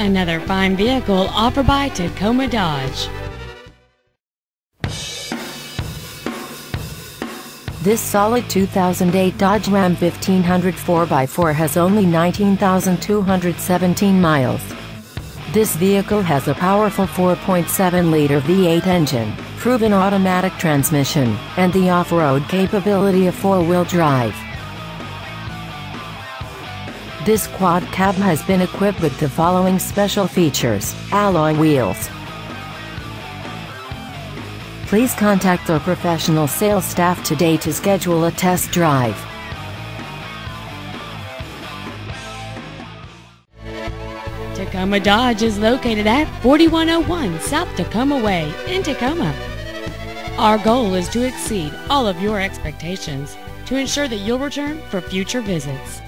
Another fine vehicle offered by Tacoma Dodge. This solid 2008 Dodge Ram 1500 4x4 has only 19,217 miles. This vehicle has a powerful 4.7-liter V8 engine, proven automatic transmission, and the off-road capability of four-wheel drive. This quad cab has been equipped with the following special features, alloy wheels. Please contact our professional sales staff today to schedule a test drive. Tacoma Dodge is located at 4101 South Tacoma Way in Tacoma. Our goal is to exceed all of your expectations to ensure that you'll return for future visits.